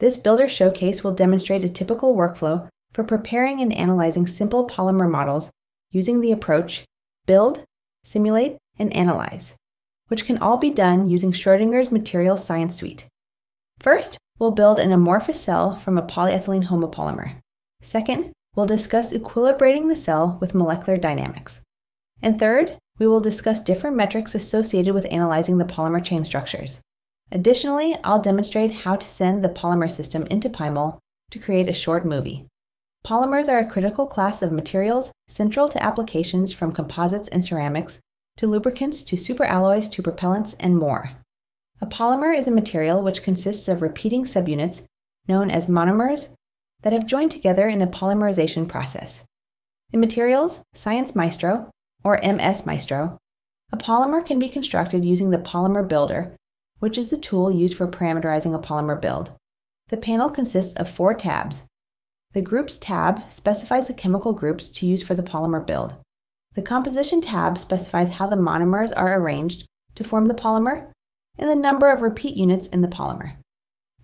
This builder showcase will demonstrate a typical workflow for preparing and analyzing simple polymer models using the approach build, simulate, and analyze, which can all be done using Schrodinger's Materials Science Suite. First, we'll build an amorphous cell from a polyethylene homopolymer. Second, we'll discuss equilibrating the cell with molecular dynamics. And third, we will discuss different metrics associated with analyzing the polymer chain structures. Additionally, I'll demonstrate how to send the polymer system into PyMol to create a short movie. Polymers are a critical class of materials central to applications from composites and ceramics to lubricants to superalloys to propellants and more. A polymer is a material which consists of repeating subunits known as monomers that have joined together in a polymerization process. In Materials Science Maestro, or MS Maestro, a polymer can be constructed using the Polymer Builder, which is the tool used for parameterizing a polymer build. The panel consists of four tabs the Groups tab specifies the chemical groups to use for the polymer build. The Composition tab specifies how the monomers are arranged to form the polymer and the number of repeat units in the polymer.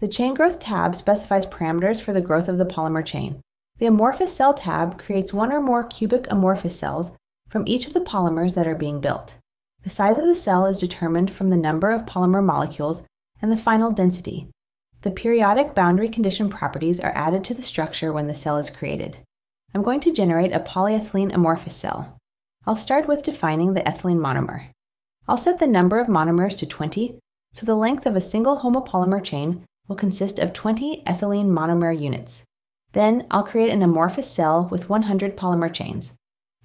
The Chain Growth tab specifies parameters for the growth of the polymer chain. The Amorphous Cell tab creates one or more cubic amorphous cells from each of the polymers that are being built. The size of the cell is determined from the number of polymer molecules and the final density, the periodic boundary condition properties are added to the structure when the cell is created. I'm going to generate a polyethylene amorphous cell. I'll start with defining the ethylene monomer. I'll set the number of monomers to 20, so the length of a single homopolymer chain will consist of 20 ethylene monomer units. Then I'll create an amorphous cell with 100 polymer chains.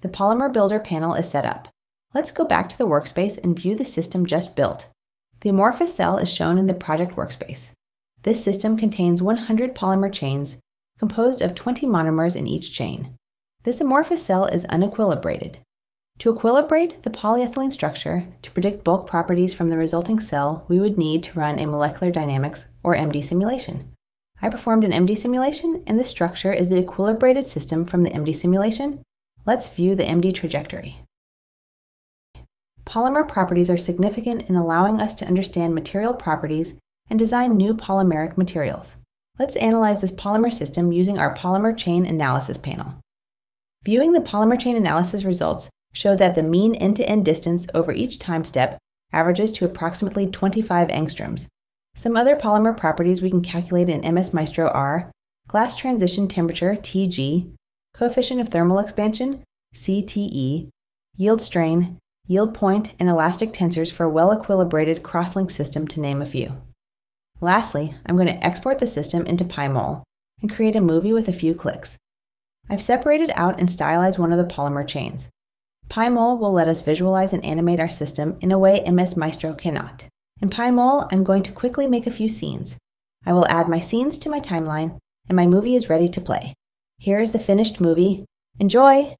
The Polymer Builder panel is set up. Let's go back to the workspace and view the system just built. The amorphous cell is shown in the project workspace. This system contains 100 polymer chains composed of 20 monomers in each chain. This amorphous cell is unequilibrated. To equilibrate the polyethylene structure to predict bulk properties from the resulting cell, we would need to run a molecular dynamics or MD simulation. I performed an MD simulation, and this structure is the equilibrated system from the MD simulation. Let's view the MD trajectory. Polymer properties are significant in allowing us to understand material properties and design new polymeric materials. Let's analyze this polymer system using our polymer chain analysis panel. Viewing the polymer chain analysis results show that the mean end-to-end distance over each time step averages to approximately 25 angstroms. Some other polymer properties we can calculate in MS Maestro are glass transition temperature Tg, coefficient of thermal expansion CTE, yield strain, yield point, and elastic tensors for a well-equilibrated cross-link system to name a few. Lastly, I'm going to export the system into PyMol and create a movie with a few clicks. I've separated out and stylized one of the polymer chains. PyMol will let us visualize and animate our system in a way MS Maestro cannot. In PyMol, I'm going to quickly make a few scenes. I will add my scenes to my timeline, and my movie is ready to play. Here is the finished movie. Enjoy!